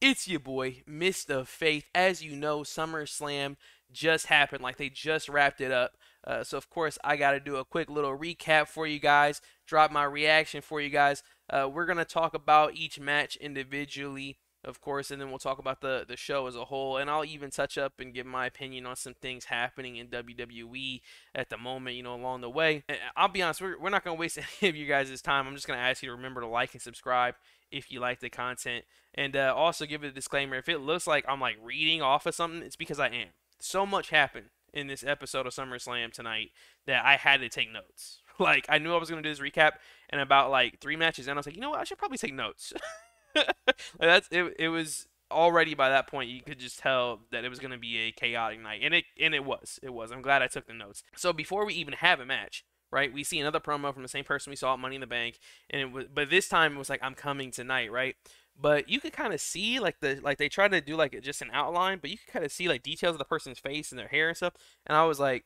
It's your boy, Mist of Faith. As you know, SummerSlam just happened, like they just wrapped it up. Uh, so, of course, I got to do a quick little recap for you guys, drop my reaction for you guys. Uh, we're going to talk about each match individually, of course, and then we'll talk about the, the show as a whole. And I'll even touch up and give my opinion on some things happening in WWE at the moment, you know, along the way. And I'll be honest, we're, we're not going to waste any of you guys' time. I'm just going to ask you to remember to like and subscribe if you like the content. And uh, also give it a disclaimer if it looks like I'm like reading off of something, it's because I am. So much happened in this episode of SummerSlam tonight that I had to take notes. Like I knew I was gonna do this recap, and about like three matches in, I was like, you know what, I should probably take notes. like that's it. It was already by that point you could just tell that it was gonna be a chaotic night, and it and it was. It was. I'm glad I took the notes. So before we even have a match, right? We see another promo from the same person we saw at Money in the Bank, and it was, but this time it was like I'm coming tonight, right? But you could kind of see like the like they tried to do like just an outline, but you could kind of see like details of the person's face and their hair and stuff. And I was like,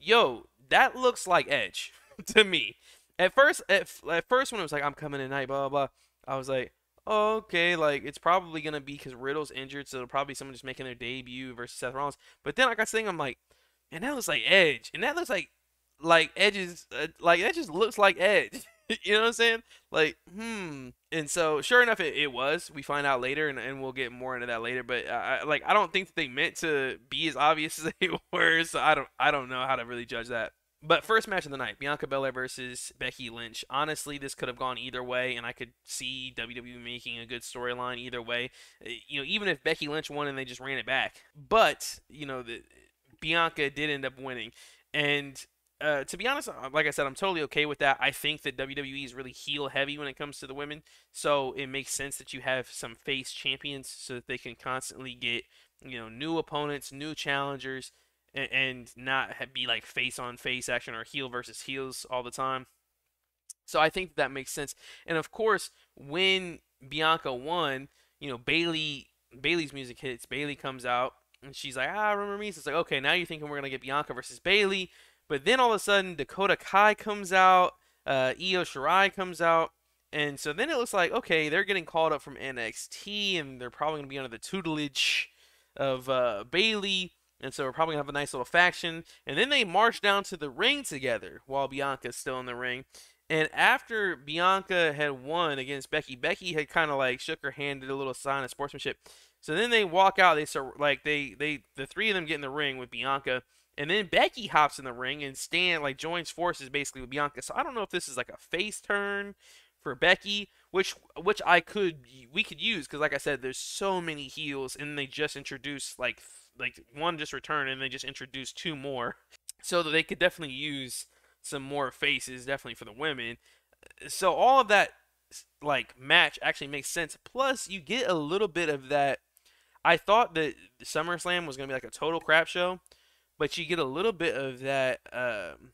"Yo, that looks like Edge to me." At first, at, at first when it was like I'm coming tonight, blah blah blah, I was like, "Okay, like it's probably gonna be because Riddle's injured, so it'll probably be someone just making their debut versus Seth Rollins." But then like I got thinking, I'm like, "And that looks like Edge, and that looks like like Edge's uh, like that just looks like Edge. you know what I'm saying? Like, hmm. And so, sure enough, it, it was. We find out later, and, and we'll get more into that later. But I, like, I don't think that they meant to be as obvious as they were. So I don't, I don't know how to really judge that. But first match of the night, Bianca Belair versus Becky Lynch. Honestly, this could have gone either way, and I could see WWE making a good storyline either way. Eh, you know, even if Becky Lynch won and they just ran it back. But you know, the, Bianca did end up winning, and uh, to be honest, uh, like I said, I'm totally okay with that. I think that WWE is really heel heavy when it comes to the women, so it makes sense that you have some face champions so that they can constantly get you know new opponents, new challengers, and, and not be like face on face action or heel versus heels all the time. So I think that makes sense. And of course, when Bianca won, you know Bayley Bayley's music hits. Bayley comes out and she's like, "Ah, remember me?" So it's like, okay, now you're thinking we're gonna get Bianca versus Bayley but then all of a sudden, Dakota Kai comes out, uh, Io Shirai comes out, and so then it looks like okay, they're getting called up from NXT, and they're probably going to be under the tutelage of uh, Bayley, and so we're probably gonna have a nice little faction. And then they march down to the ring together while Bianca's still in the ring. And after Bianca had won against Becky, Becky had kind of like shook her hand, did a little sign of sportsmanship. So then they walk out. They start like they they the three of them get in the ring with Bianca, and then Becky hops in the ring and Stan like joins forces basically with Bianca. So I don't know if this is like a face turn for Becky, which which I could we could use because like I said, there's so many heels and they just introduced like like one just returned and they just introduced two more, so that they could definitely use some more faces definitely for the women. So all of that like match actually makes sense. Plus you get a little bit of that. I thought that SummerSlam was gonna be like a total crap show but you get a little bit of that um,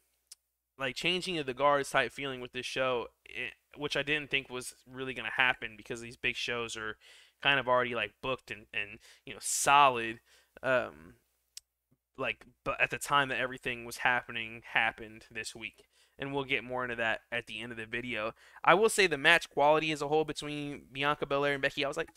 like changing of the guards type feeling with this show eh, which i didn't think was really going to happen because these big shows are kind of already like booked and, and you know solid um, like but at the time that everything was happening happened this week and we'll get more into that at the end of the video. I will say the match quality as a whole between bianca belair and becky i was like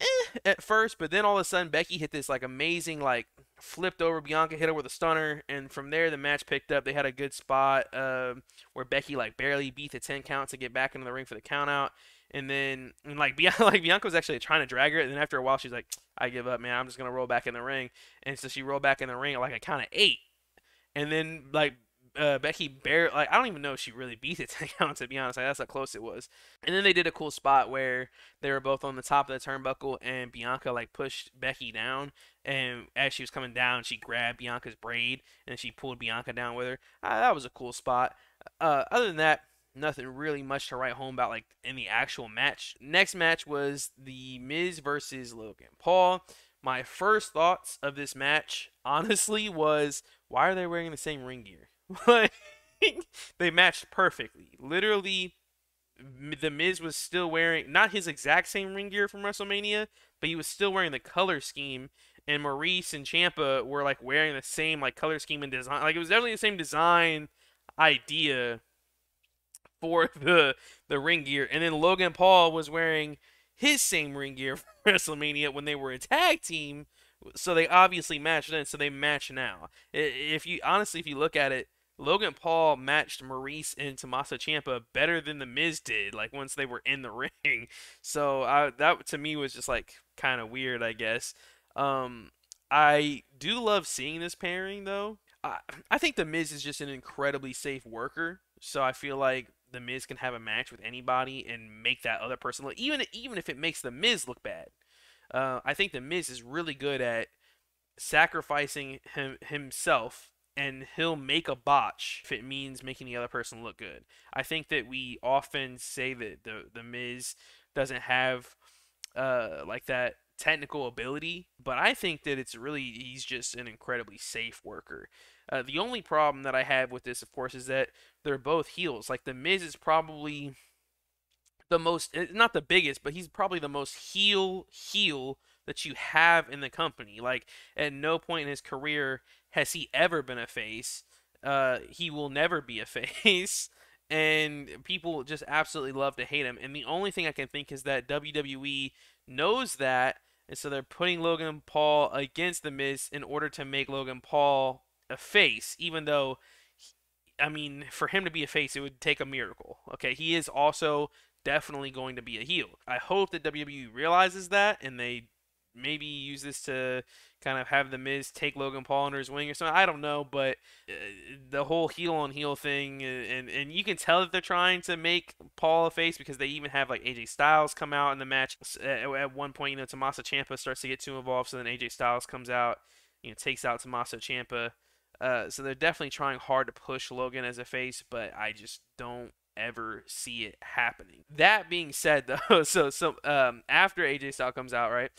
eh, at first, but then all of a sudden Becky hit this like amazing like flipped over Bianca, hit her with a stunner, and from there the match picked up. They had a good spot uh, where Becky like barely beat the ten count to get back into the ring for the count out. And then and like Bianca, like Bianca was actually trying to drag her, and then after a while she's like, "I give up, man. I'm just gonna roll back in the ring." And so she rolled back in the ring like a count of eight, and then like uh, Becky bare like I don't even know if she really beat it to count to be honest. Like, that's how close it was. And then they did a cool spot where they were both on the top of the turnbuckle and Bianca like pushed Becky down and as she was coming down she grabbed Bianca's braid and she pulled Bianca down with her. Uh, that was a cool spot. Uh, other than that, nothing really much to write home about like in the actual match. Next match was the Miz versus Logan Paul. My first thoughts of this match, honestly, was why are they wearing the same ring gear? Like they matched perfectly. Literally, the Miz was still wearing not his exact same ring gear from WrestleMania, but he was still wearing the color scheme. And Maurice and Ciampa were like wearing the same like color scheme and design. Like it was definitely the same design idea for the the ring gear. And then Logan Paul was wearing his same ring gear for WrestleMania when they were a tag team. So they obviously matched then, so they match now. If you honestly, if you look at it, Logan Paul matched Maurice and Tommaso Ciampa better than the Miz did. Like once they were in the ring, so I, that to me was just like kind of weird, I guess. Um, I do love seeing this pairing though. I, I think the Miz is just an incredibly safe worker, so I feel like the Miz can have a match with anybody and make that other person look even even if it makes the Miz look bad. Uh, I think the Miz is really good at sacrificing him himself and he'll make a botch if it means making the other person look good. I think that we often say that the the Miz doesn't have uh, like that technical ability, but I think that it's really he's just an incredibly safe worker. Uh, the only problem that I have with this, of course, is that they're both heels. Like the Miz is probably the most, eh, not the biggest, but he's probably the most heel heel that you have in the company. Like at no point in his career has he ever been a face. Uh, he will never be a face. And people just absolutely love to hate him. And the only thing I can think is that WWE knows that and so they're putting Logan Paul against The Miz in order to make Logan Paul a face, even though, I mean, for him to be a face, it would take a miracle. Okay, he is also definitely going to be a heel. I hope that WWE realizes that and they maybe use this to kind of have the Miz take Logan Paul under his wing or something. I don't know, but uh, the whole heel on heel thing, uh, and and you can tell that they're trying to make Paul a face because they even have like AJ Styles come out in the match. At, one point, you know, Tommaso Ciampa starts to get too involved, so then AJ Styles comes out, you know, takes out Tommaso Ciampa. Uh, so they're definitely trying hard to push Logan as a face, but I just don't ever see it happening. That being said, though, so so um, after AJ Styles comes out, right?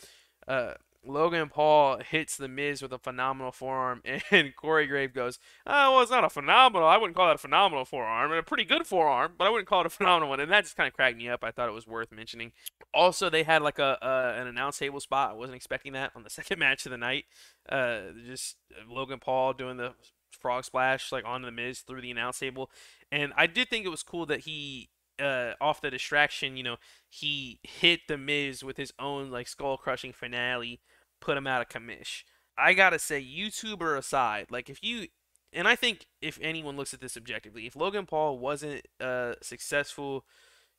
Uh, Logan Paul hits the Miz with a phenomenal forearm, and Corey Graves goes, "Oh, well, it's not a phenomenal. I wouldn't call that a phenomenal forearm, and a pretty good forearm, but I wouldn't call it a phenomenal one." And that just kind of cracked me up. I thought it was worth mentioning. Also, they had like a uh, an announce table spot. I wasn't expecting that on the second match of the night. Uh, just Logan Paul doing the frog splash like on the Miz through the announce table, and I did think it was cool that he uh, off the distraction, you know, he hit the Miz with his own like skull crushing finale, put him out of commish. I gotta say, YouTuber aside, like if you, and I think if anyone looks at this objectively, if Logan Paul wasn't a successful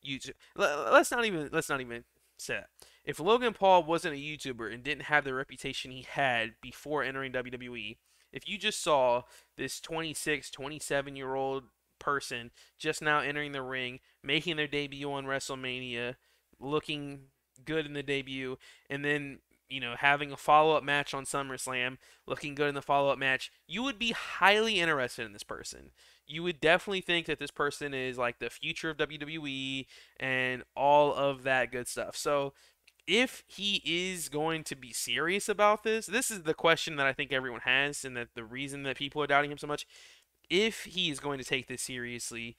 YouTube, let's not even let's not even say that. If Logan Paul wasn't a YouTuber and didn't have the reputation he had before entering WWE, if you just saw this 26, 27 year old person just now entering the ring, making their debut on WrestleMania, looking good in the debut, and then you know having a follow up match on SummerSlam, looking good in the follow up match, you would be highly interested in this person. You would definitely think that this person is like the future of WWE and all of that good stuff. So if he is going to be serious about this, this is the question that I think everyone has, and that the reason that people are doubting him so much if he is going to take this seriously,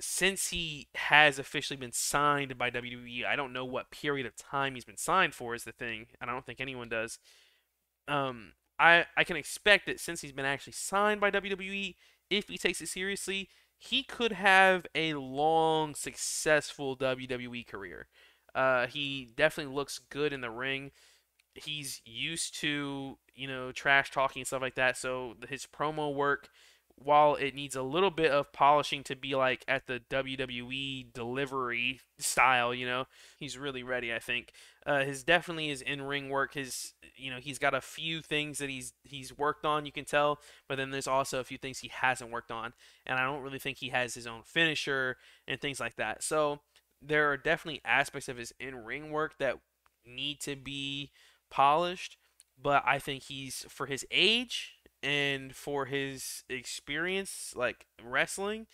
since he has officially been signed by WWE, I don't know what period of time he's been signed for is the thing, and I don't think anyone does. Um, I I can expect that since he's been actually signed by WWE, if he takes it seriously, he could have a long, successful WWE career. Uh, he definitely looks good in the ring. He's used to you know trash talking and stuff like that, so his promo work while it needs a little bit of polishing to be like at the WWE delivery style, you know, he's really ready. I think uh, his definitely his in ring work. His you know he's got a few things that he's he's worked on. You can tell, but then there's also a few things he hasn't worked on, and I don't really think he has his own finisher and things like that. So there are definitely aspects of his in ring work that need to be polished, but I think he's for his age and for his experience like wrestling,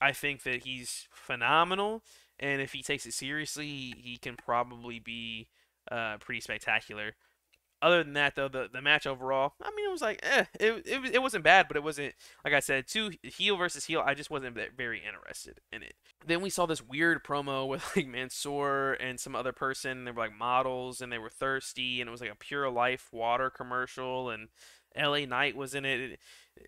I think that he's phenomenal. And if he takes it seriously, he can probably be uh, pretty spectacular. Other than that, though, the, the match overall, I mean, it was like, eh, it, it, it wasn't bad, but it wasn't, like I said, two heel versus heel, I just wasn't very interested in it. Then we saw this weird promo with like Mansoor and some other person. They were like models and they were thirsty, and it was like a Pure Life water commercial, and LA Knight was in it. it.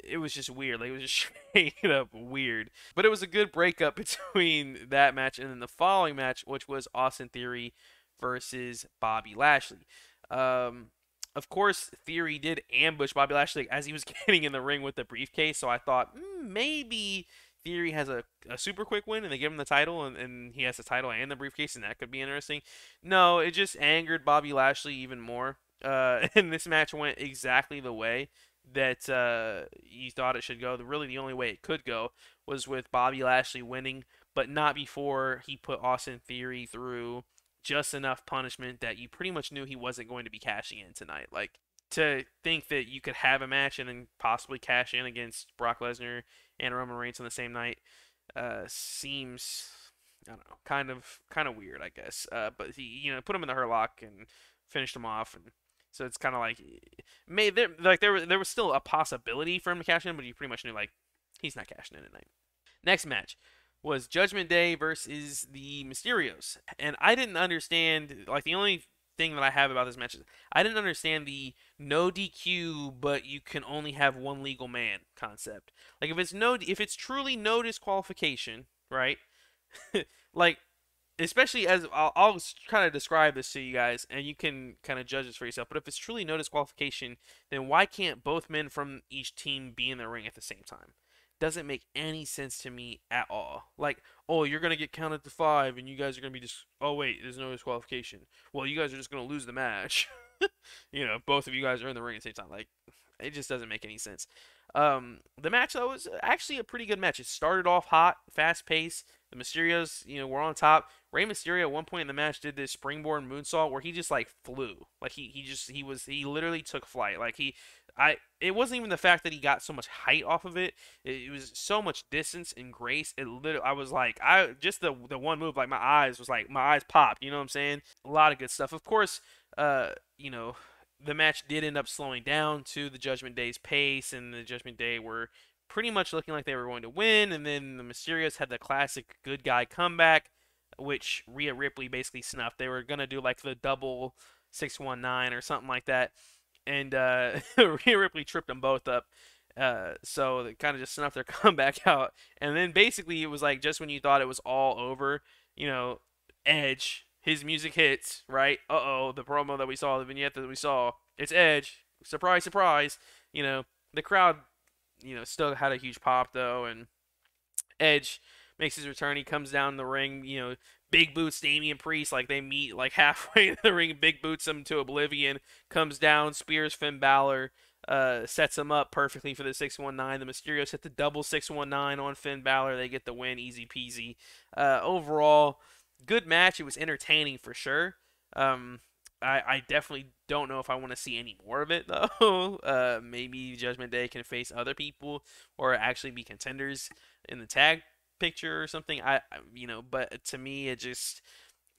It was just weird. Like it was just straight up weird. But it was a good breakup between that match and then the following match, which was Austin Theory versus Bobby Lashley. Um, of course, Theory did ambush Bobby Lashley as he was getting in the ring with the briefcase, so I thought mm, maybe Theory has a, a super quick win and they give him the title and, and he has the title and the briefcase, and that could be interesting. No, it just angered Bobby Lashley even more. Uh, and this match went exactly the way that uh, you thought it should go. Really, the only way it could go was with Bobby Lashley winning, but not before he put Austin Theory through just enough punishment that you pretty much knew he wasn't going to be cashing in tonight. Like to think that you could have a match and then possibly cash in against Brock Lesnar and Roman Reigns on the same night uh, seems I don't know, kind of kind of weird, I guess. Uh, but he, you know, put him in the hurt lock and finished him off, and so it's kind of like, may there like there was there was still a possibility for him to cash in, but you pretty much knew like he's not cashing in tonight. Next match, was Judgment Day versus the Mysterios. And I didn't understand, like, the only thing that I have about this match is I didn't understand the no DQ, but you can only have one legal man concept. Like, if it's no, if it's truly no disqualification, right? like, especially as I'll, I'll kind of describe this to you guys, and you can kind of judge this for yourself. But if it's truly no disqualification, then why can't both men from each team be in the ring at the same time? doesn't make any sense to me at all. Like, oh, you're gonna get counted to five, and you guys are gonna be just. Oh wait, there's no disqualification. Well, you guys are just gonna lose the match. you know, both of you guys are in the ring at the same time. Like, it just doesn't make any sense. Um, the match though was actually a pretty good match. It started off hot, fast paced. The Mysterios, you know, were on top. Rey Mysterio at one point in the match did this springboard moonsault where he just like flew, like he he just he was he literally took flight. Like he I it wasn't even the fact that he got so much height off of it. It, it was so much distance and grace. It literally I was like I just the the one move like my eyes was like my eyes popped. You know what I'm saying? A lot of good stuff. Of course, uh, you know the match did end up slowing down to the Judgment Day's pace, and the Judgment Day were pretty much looking like they were going to win. And then the Mysterios had the classic good guy comeback, which Rhea Ripley basically snuffed. They were gonna do like the double six one nine or something like that and uh, Rhea Ripley tripped them both up. Uh, so they kind of just snuffed their comeback out, and then basically it was like just when you thought it was all over, you know, Edge, his music hits, right? Uh oh, the promo that we saw, the vignette that we saw, it's Edge. Surprise, surprise. You know, the crowd, you know, still had a huge pop though, and Edge makes his return. He comes down the ring, you know, big boots Damian Priest, like they meet like halfway in the ring, big boots him to oblivion, comes down, spears Finn Balor, uh, sets him up perfectly for the 619. The Mysterios hit the double 619 on Finn Balor. They get the win, easy peasy. Uh, overall, good match. It was entertaining for sure. Um, I, I definitely don't know if I want to see any more of it though. Uh, maybe Judgment Day can face other people or actually be contenders in the tag picture or something. I, you know, but to me, it just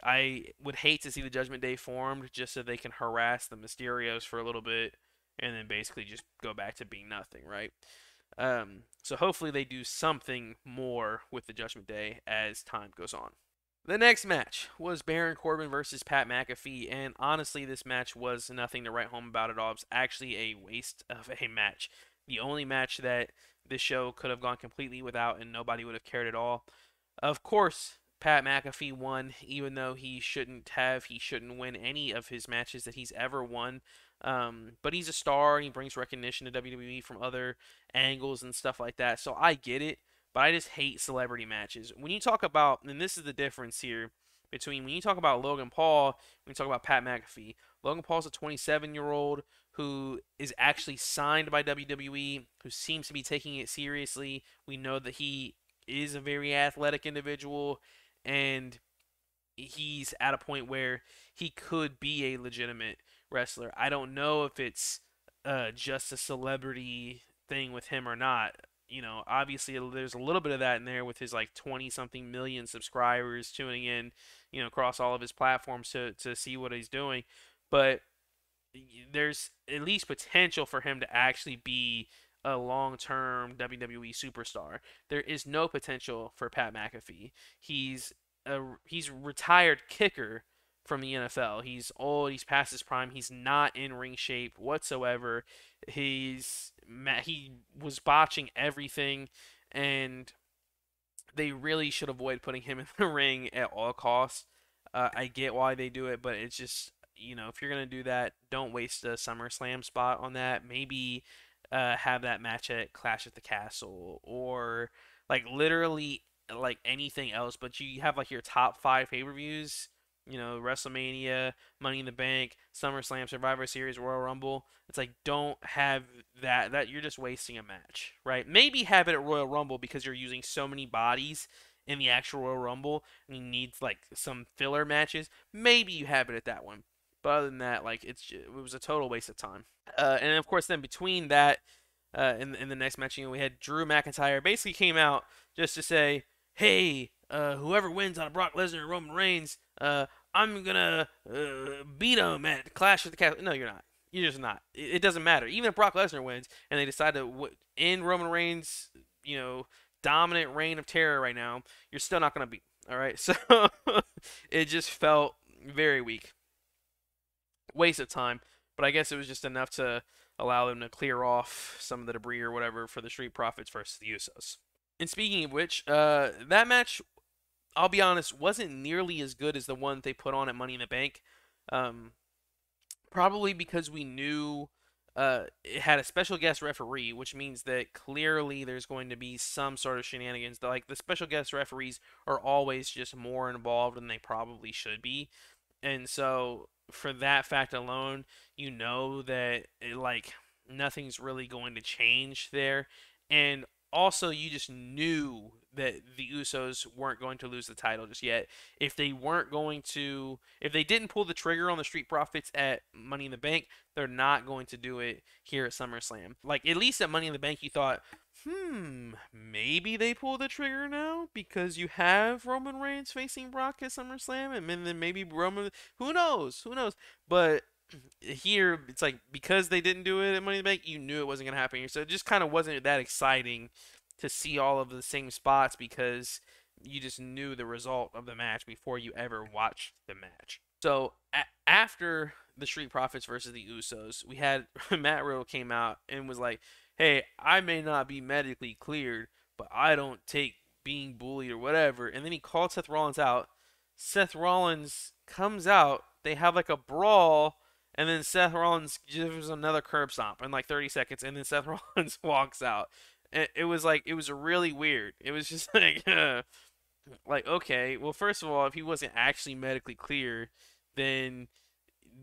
I would hate to see the Judgment Day formed just so they can harass the Mysterios for a little bit and then basically just go back to being nothing, right? Um, so hopefully they do something more with the Judgment Day as time goes on. The next match was Baron Corbin versus Pat McAfee, and honestly, this match was nothing to write home about at all. It was actually a waste of a match. The only match that this show could have gone completely without and nobody would have cared at all. Of course, Pat McAfee won, even though he shouldn't have. He shouldn't win any of his matches that he's ever won. Um, but he's a star and he brings recognition to WWE from other angles and stuff like that. So I get it, but I just hate celebrity matches. When you talk about, and this is the difference here between when you talk about Logan Paul, when you talk about Pat McAfee. Logan Paul's a 27 year old who is actually signed by WWE, who seems to be taking it seriously. We know that he is a very athletic individual and he's at a point where he could be a legitimate wrestler. I don't know if it's uh, just a celebrity thing with him or not. You know, obviously there's a little bit of that in there with his like 20 something million subscribers tuning in, you know, across all of his platforms to to see what he's doing. But there's at least potential for him to actually be a long-term WWE superstar. There is no potential for Pat McAfee. He's a he's retired kicker from the NFL. He's old. He's past his prime. He's not in ring shape whatsoever. He's he was botching everything, and they really should avoid putting him in the ring at all costs. Uh, I get why they do it, but it's just you know if you're gonna do that, don't waste a SummerSlam spot on that. Maybe uh, have that match at Clash at the Castle or like literally like anything else. But you have like your top five pay per views you know, WrestleMania, Money in the Bank, SummerSlam, Survivor Series, Royal Rumble. It's like don't have that that you're just wasting a match, right? Maybe have it at Royal Rumble because you're using so many bodies in the actual Royal Rumble and you need like some filler matches. Maybe you have it at that one. But other than that, like it's it was a total waste of time. Uh, and of course, then between that, uh, in in the next match, you know, we had Drew McIntyre basically came out just to say, "Hey, uh, whoever wins out of Brock Lesnar and Roman Reigns, uh, I'm gonna uh, beat him at Clash of the Castle. No, you're not. You're just not. It, it doesn't matter. Even if Brock Lesnar wins and they decide to w- end Roman Reigns, you know, dominant reign of terror right now, you're still not gonna beat. All right. So it just felt very weak. Waste of time. But I guess it was just enough to allow them to clear off some of the debris or whatever for the Street Profits versus the Usos. And speaking of which, uh, that match I'll be honest, wasn't nearly as good as the one they put on at Money in the Bank. Um, probably because we knew uh, it had a special guest referee, which means that clearly there's going to be some sort of shenanigans. Like the special guest referees are always just more involved than they probably should be, and so for that fact alone, you know that it, like nothing's really going to change there, and also you just knew that the Usos weren't going to lose the title just yet. If they weren't going to, if they didn't pull the trigger on the Street Profits at Money in the Bank, they're not going to do it here at SummerSlam. Like, at least at Money in the Bank, you thought, hmm, maybe they pull the trigger now because you have Roman Reigns facing Brock at SummerSlam, and then maybe Roman, who knows, who knows. But here, it's like, because they didn't do it at Money in the Bank, you knew it wasn't going to happen here. So it just kind of wasn't that exciting to see all of the same spots because you just knew the result of the match before you ever watched the match. So a- after the Street Profits versus the Usos, we had Matt Riddle came out and was like, "Hey, I may not be medically cleared, but I don't take being bullied or whatever." And then he called Seth Rollins out. Seth Rollins comes out. They have like a brawl, and then Seth Rollins gives another curb stomp in like 30 seconds, and then Seth Rollins walks out it, it was like it was really weird. It was just like uh, like okay, well first of all, if he wasn't actually medically clear, then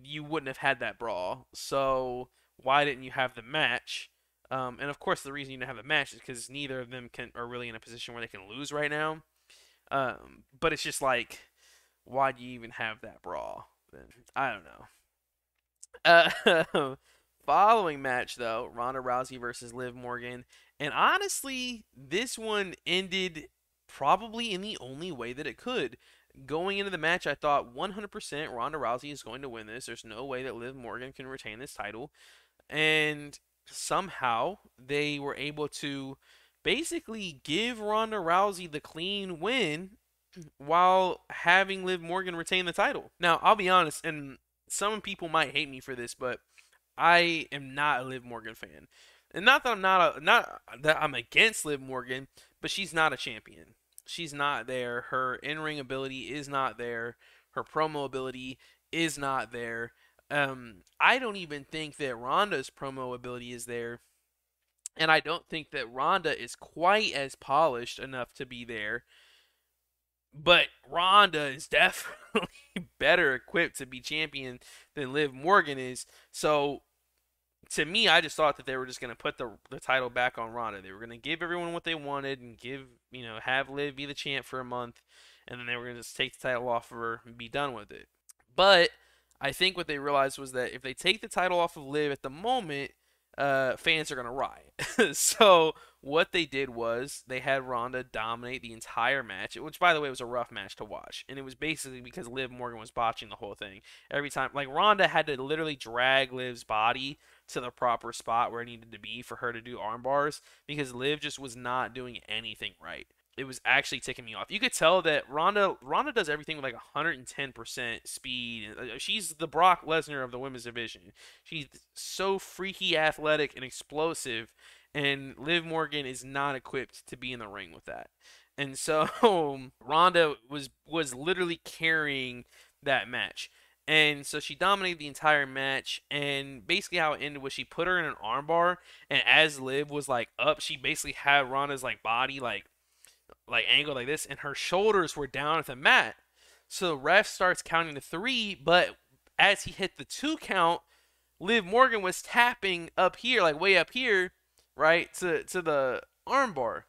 you wouldn't have had that brawl. So why didn't you have the match? Um, and of course, the reason you didn't have the match is because neither of them can are really in a position where they can lose right now. Um, but it's just like, why do you even have that brawl? I don't know. Uh, following match though, Ronda Rousey versus Liv Morgan, and honestly, this one ended probably in the only way that it could. Going into the match, I thought 100% Ronda Rousey is going to win this. There's no way that Liv Morgan can retain this title. And somehow they were able to basically give Ronda Rousey the clean win while having Liv Morgan retain the title. Now, I'll be honest, and some people might hate me for this, but I am not a Liv Morgan fan. And not that I'm not a, not that I'm against Liv Morgan, but she's not a champion. She's not there. Her in-ring ability is not there. Her promo ability is not there. Um, I don't even think that Ronda's promo ability is there. And I don't think that Ronda is quite as polished enough to be there. But Ronda is definitely better equipped to be champion than Liv Morgan is. So to me, I just thought that they were just going to put the the title back on Ronda. They were going to give everyone what they wanted and give you know have Liv be the champ for a month, and then they were going to just take the title off of her and be done with it. But I think what they realized was that if they take the title off of Liv at the moment, uh, fans are going to riot. so what they did was they had Ronda dominate the entire match, which by the way was a rough match to watch, and it was basically because Liv Morgan was botching the whole thing every time. Like Ronda had to literally drag Liv's body to the proper spot where it needed to be for her to do arm bars because Liv just was not doing anything right. It was actually ticking me off. You could tell that Ronda Ronda does everything with like 110% speed. Uh, she's the Brock Lesnar of the women's division. She's so freaky athletic and explosive and Liv Morgan is not equipped to be in the ring with that. And so Ronda was was literally carrying that match. And so she dominated the entire match. And basically, how it ended was she put her in an armbar. And as Liv was like up, she basically had Ronda's like body like like angled like this, and her shoulders were down at the mat. So the ref starts counting to three, but as he hit the two count, Liv Morgan was tapping up here, like way up here, right to to the armbar.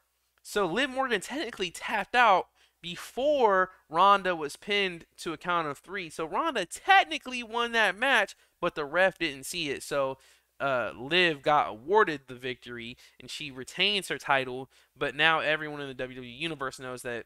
So Liv Morgan technically tapped out before Ronda was pinned to a count of three. So Ronda technically won that match, but the ref didn't see it. So uh, Liv got awarded the victory and she retains her title. But now everyone in the WWE universe knows that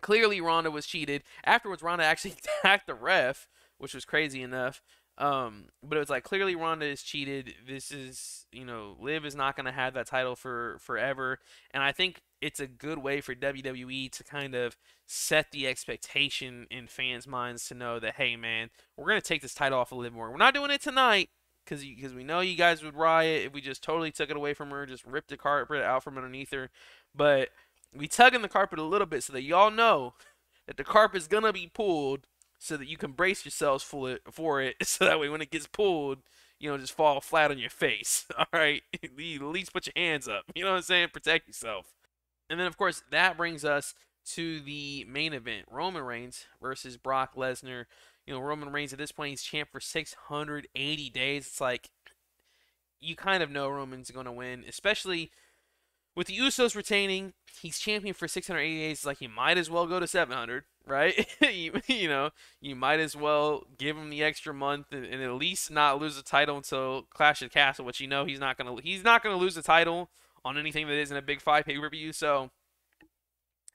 clearly Ronda was cheated. Afterwards, Ronda actually attacked the ref, which was crazy enough. Um, but it was like clearly Ronda is cheated. This is you know Liv is not gonna have that title for forever, and I think it's a good way for WWE to kind of set the expectation in fans' minds to know that hey man, we're gonna take this title off of Liv Morgan. We're not doing it tonight because because we know you guys would riot if we just totally took it away from her, just ripped the carpet out from underneath her, but we tugging the carpet a little bit so that y'all know that the carpet's gonna be pulled so that you can brace yourselves for it, for it so that way when it gets pulled, you know, just fall flat on your face. All right? At least put your hands up. You know what I'm saying? Protect yourself. And then, of course, that brings us to the main event Roman Reigns versus Brock Lesnar. You know, Roman Reigns at this point, he's champ for 680 days. It's like you kind of know Roman's going to win, especially with the Usos retaining. He's champion for 680 days. It's like he might as well go to 700 right? you, you, know, you might as well give him the extra month and, and, at least not lose the title until Clash of Castle, which you know he's not gonna he's not gonna lose the title on anything that isn't a big five pay per view. So,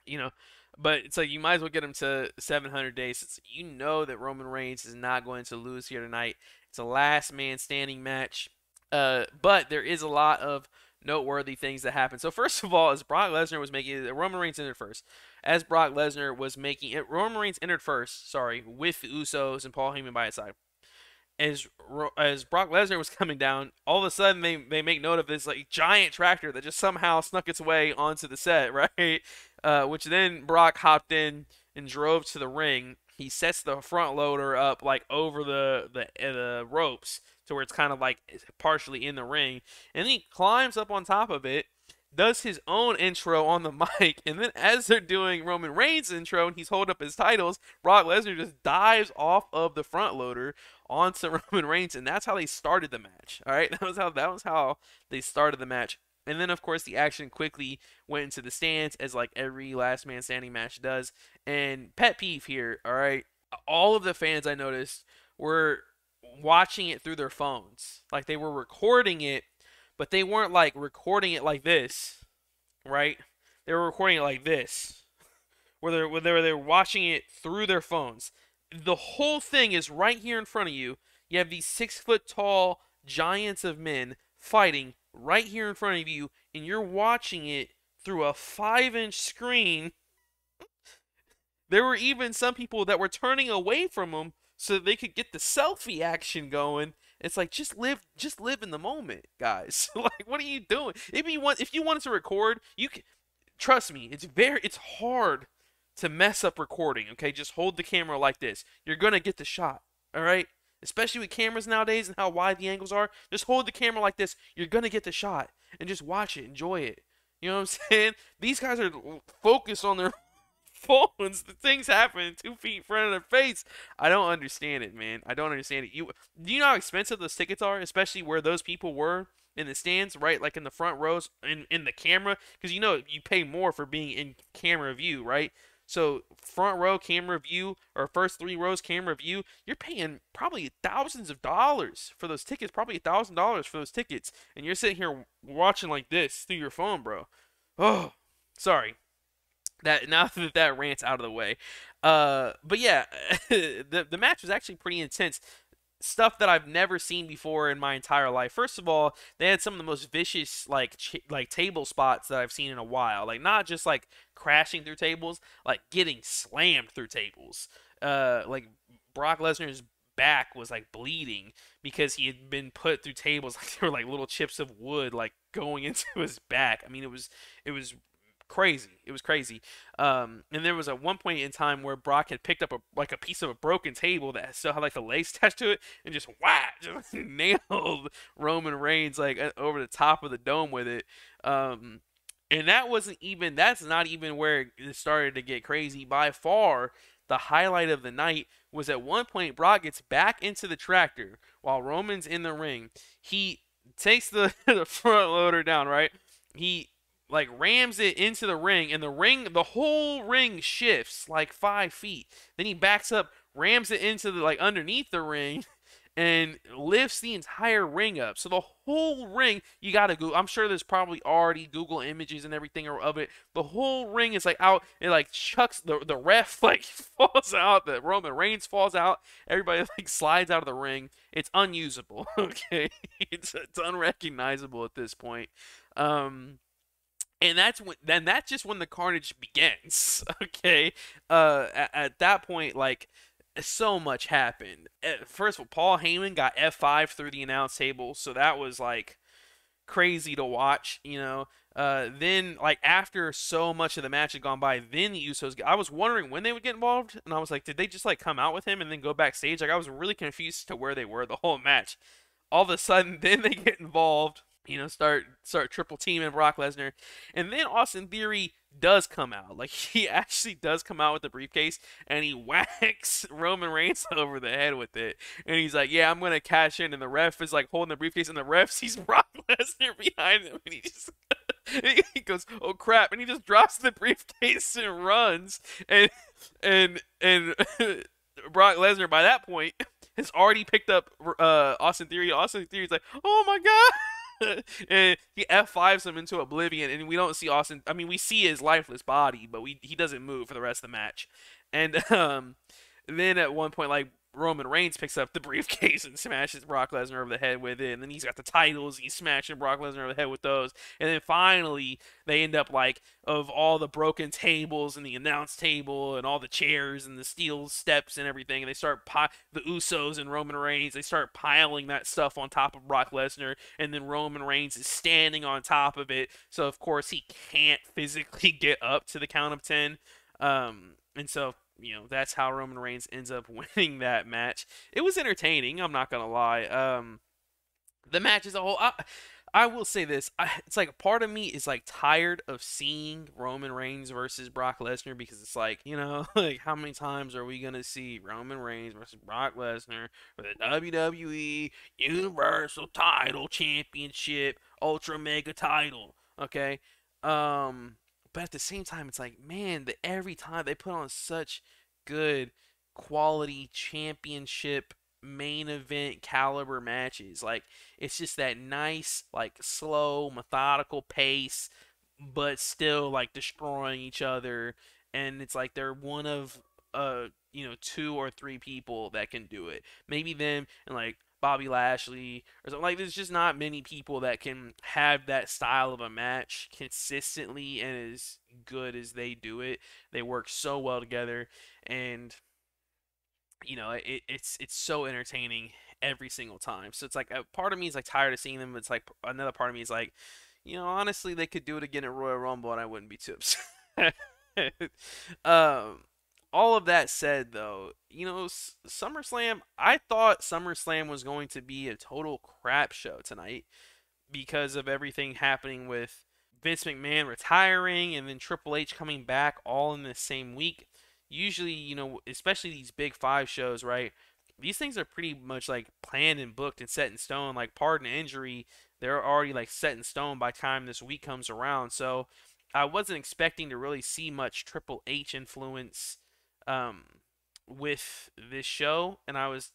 you know, but it's like you might as well get him to 700 days. It's, you know that Roman Reigns is not going to lose here tonight. It's a last man standing match. Uh, but there is a lot of noteworthy things that happened. So first of all, as Brock Lesnar was making it, Roman Reigns entered first, as Brock Lesnar was making it, Roman Reigns entered first. Sorry, with the Usos and Paul Heyman by his side. As as Brock Lesnar was coming down, all of a sudden they they make note of this like giant tractor that just somehow snuck its way onto the set, right? Uh, which then Brock hopped in and drove to the ring. He sets the front loader up like over the the uh, the ropes to where it's kind of like partially in the ring, and he climbs up on top of it, does his own intro on the mic, and then as they're doing Roman Reigns' intro and he's holding up his titles, Brock Lesnar just dives off of the front loader onto Roman Reigns, and that's how they started the match. All right, that was how that was how they started the match. And then, of course, the action quickly went into the stands, as like every last man standing match does. And pet peeve here, all right, all of the fans I noticed were watching it through their phones. Like they were recording it, but they weren't like recording it like this, right? They were recording it like this, where they're where they're, they're watching it through their phones. The whole thing is right here in front of you. You have these six foot tall giants of men fighting right here in front of you, and you're watching it through a five inch screen. There were even some people that were turning away from them so they could get the selfie action going. It's like just live, just live in the moment, guys. like, what are you doing? If you want, if you wanted to record, you can. Trust me, it's very, it's hard to mess up recording. Okay, just hold the camera like this. You're gonna get the shot. All right. Especially with cameras nowadays and how wide the angles are, just hold the camera like this. You're gonna get the shot and just watch it, enjoy it. You know what I'm saying? These guys are focused on their phones. The things happen two feet in front of their face. I don't understand it, man. I don't understand it. You do you know how expensive those tickets are, especially where those people were in the stands, right? Like in the front rows, in in the camera, because you know you pay more for being in camera view, right? So front row camera view or first three rows camera view, you're paying probably thousands of dollars for those tickets, probably a thousand dollars for those tickets, and you're sitting here watching like this through your phone, bro. Oh, sorry that now that that rant's out of the way. Uh, but yeah, the the match was actually pretty intense. Stuff that I've never seen before in my entire life. First of all, they had some of the most vicious like like table spots that I've seen in a while. Like not just like crashing through tables, like getting slammed through tables. Uh, like Brock Lesnar's back was like bleeding because he had been put through tables like there were like little chips of wood like going into his back. I mean, it was it was crazy. It was crazy. Um, and there was a one point in time where Brock had picked up a like a piece of a broken table that still had like the lace attached to it, and just whack, just nailed Roman Reigns like over the top of the dome with it. Um, and that wasn't even. That's not even where it started to get crazy. By far, the highlight of the night was at one point Brock gets back into the tractor while Roman's in the ring. He takes the, the front loader down, right? He like rams it into the ring, and the ring, the whole ring shifts like five feet. Then he backs up, rams it into the like underneath the ring, and lifts the entire ring up. So the whole ring, you gotta go. I'm sure there's probably already Google images and everything of it. The whole ring is like out. It like chucks the the ref like falls out. The Roman Reigns falls out. Everybody like slides out of the ring. It's unusable. Okay, it's it's unrecognizable at this point. Um, and that's when then that's just when the carnage begins okay uh at, at, that point like so much happened. Eh, first of all paul heyman got f5 through the announce table so that was like crazy to watch you know? Uh, then like after so much of the match had gone by then the usos i was wondering when they would get involved and i was like did they just like come out with him and then go backstage? Like i was really confused to where they were the whole match. All of a sudden then they get involved you know, start start triple teaming Brock Lesnar, and then Austin Theory does come out. Like he actually does come out with the briefcase, and he whacks Roman Reigns over the head with it, and he's like, "Yeah, I'm gonna cash in." And the ref is like holding the briefcase, and the ref sees Brock Lesnar behind him, and he just. he goes, "Oh crap!" and he just drops the briefcase and runs, and and and Brock Lesnar by that point has already picked up uh, Austin Theory. Austin Theory's like, "Oh my god!" and he F5s him into oblivion, and we don't see Austin. I mean, we see his lifeless body, but we he doesn't move for the rest of the match. And um, then at one point, like Roman Reigns picks up the briefcase and smashes Brock Lesnar over the head with it, and then he's got the titles, he's smashing Brock Lesnar over the head with those, and then finally they end up like of all the broken tables and the announce table and all the chairs and the steel steps and everything, and they start pi- the Usos and Roman Reigns, they start piling that stuff on top of Brock Lesnar, and then Roman Reigns is standing on top of it, so of course he can't physically get up to the count of ten. Um, and so you know that's how Roman Reigns ends up winning that match. It was entertaining. I'm not gonna lie. Um, the match as a whole, I, I will say this: I, it's like a part of me is like tired of seeing Roman Reigns versus Brock Lesnar because it's like you know like how many times are we gonna see Roman Reigns versus Brock Lesnar for the WWE Universal Title Championship Ultra Mega Title? Okay. Um, but at the same time, it's like, man, the, every time they put on such good quality championship main event caliber matches. Like it's just that nice, like slow, methodical pace, but still like destroying each other. And it's like they're one of uh you know two or three people that can do it. Maybe them and like Bobby Lashley or something like there's just not many people that can have that style of a match consistently and as good as they do it. They work so well together and you know, it, it's it's so entertaining every single time. So it's like a part of me is like tired of seeing them. But it's like another part of me is like, you know, honestly, they could do it again at Royal Rumble, and I wouldn't be too upset. um, all of that said, though, you know, SummerSlam, I thought SummerSlam was going to be a total crap show tonight because of everything happening with Vince McMahon retiring and then Triple H coming back all in the same week. Usually, you know, especially these big five shows, right? These things are pretty much like planned and booked and set in stone. Like, pardon injury, they're already like set in stone by time this week comes around. So, I wasn't expecting to really see much Triple H influence um, with this show, and I was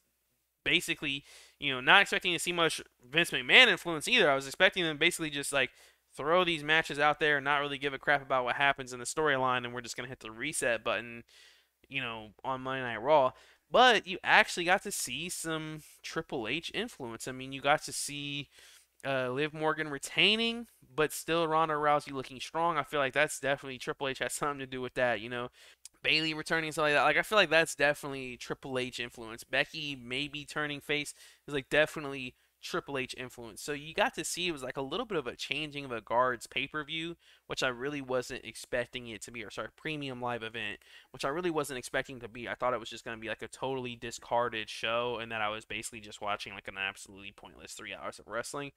basically, you know, not expecting to see much Vince McMahon influence either. I was expecting them basically just like throw these matches out there and not really give a crap about what happens in the storyline, and we're just gonna hit the reset button, you know, on Monday Night Raw. But you actually got to see some Triple H influence. I mean, you got to see uh, Liv Morgan retaining, but still Ronda Rousey looking strong. I feel like that's definitely Triple H has something to do with that. You know, Bayley returning stuff like that. Like I feel like that's definitely Triple H influence. Becky maybe turning face is like definitely Triple H influence. So you got to see it was like a little bit of a changing of a guards pay per view, which I really wasn't expecting it to be, or sorry, premium live event, which I really wasn't expecting to be. I thought it was just going to be like a totally discarded show, and that I was basically just watching like an absolutely pointless three hours of wrestling.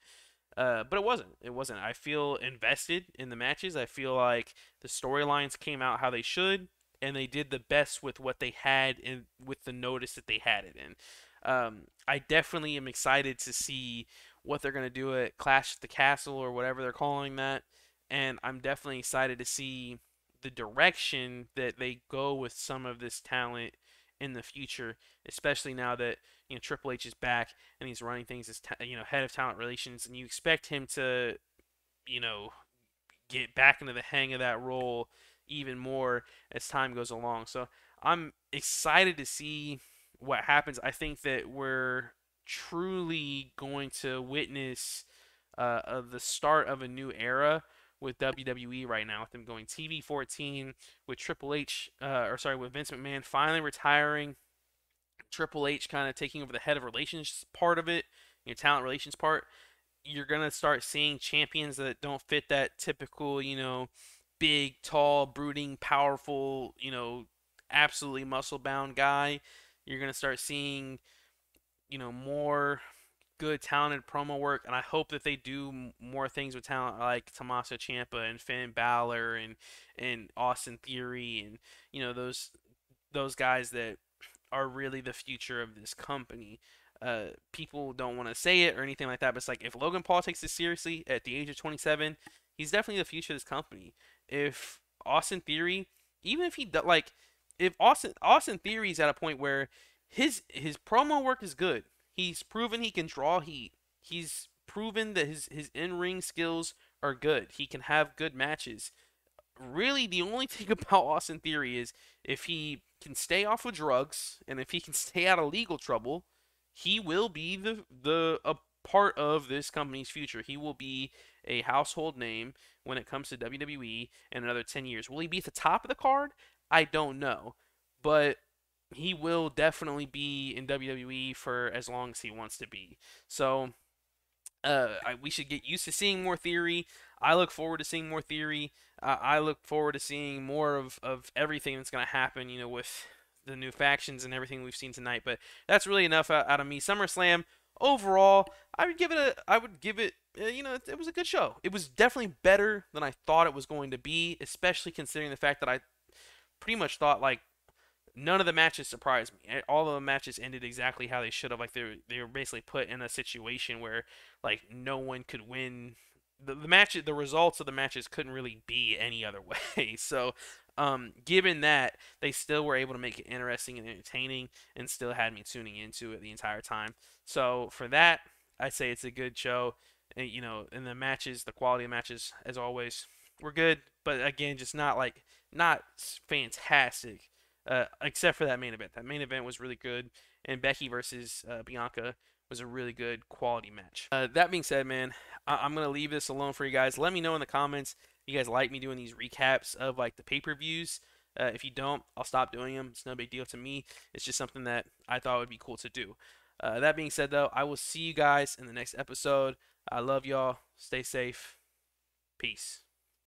Uh, but it wasn't. It wasn't. I feel invested in the matches. I feel like the storylines came out how they should, and they did the best with what they had and with the notice that they had it in. Um, I definitely am excited to see what they're going to do at Clash at the Castle or whatever they're calling that. And I'm definitely excited to see the direction that they go with some of this talent in the future, especially now that you know Triple H is back and he's running things as ta- you know head of talent relations, and you expect him to, you know, get back into the hang of that role even more as time goes along. So I'm excited to see what happens. I think that we're truly going to witness uh, uh, the start of a new era with WWE right now, with them going TV 14, with Triple H, uh, or sorry, with Vince McMahon finally retiring, Triple H kind of taking over the head of relations part of it, your talent relations part. You're gonna start seeing champions that don't fit that typical, you know, big, tall, brooding, powerful, you know, absolutely muscle bound guy. You're gonna start seeing, you know, more good, talented promo work, and I hope that they do more things with talent like Tommaso Ciampa and Finn Balor and and Austin Theory and you know those those guys that are really the future of this company. Uh, people don't want to say it or anything like that, but it's like if Logan Paul takes this seriously at the age of 27, he's definitely the future of this company. If Austin Theory, even if he like if Austin Austin Theory is at a point where his his promo work is good. He's proven he can draw heat. He's proven that his his in-ring skills are good. He can have good matches. Really, the only thing about Austin Theory is if he can stay off of drugs and if he can stay out of legal trouble, he will be the the a part of this company's future. He will be a household name when it comes to WWE in another 10 years. Will he be at the top of the card? I don't know. But he will definitely be in WWE for as long as he wants to be. So uh, I, we should get used to seeing more theory. I look forward to seeing more theory. Uh, I look forward to seeing more of, of everything that's going to happen, you know, with the new factions and everything we've seen tonight. But that's really enough out, out of me. SummerSlam overall, I would give it a, I would give it, uh, you know, it, was a good show. It was definitely better than I thought it was going to be, especially considering the fact that I pretty much thought like none of the matches surprised me. All of the matches ended exactly how they should have. Like they were, they were basically put in a situation where like no one could win. The, the match, the results of the matches couldn't really be any other way. So, um, given that, they still were able to make it interesting and entertaining, and still had me tuning into it the entire time. So for that, I'd say it's a good show. And, you know, in the matches, the quality of matches, as always, were good. But again, just not like not fantastic, uh, except for that main event. That main event was really good, and Becky versus uh, Bianca was a really good quality match. Uh, that being said, man, I- am gonna leave this alone for you guys. Let me know in the comments you guys like me doing these recaps of like the pay-per-views. Uh, if you don't, I'll stop doing them. It's no big deal to me. It's just something that I thought would be cool to do. Uh, that being said, though, I will see you guys in the next episode. I love y'all. Stay safe. Peace.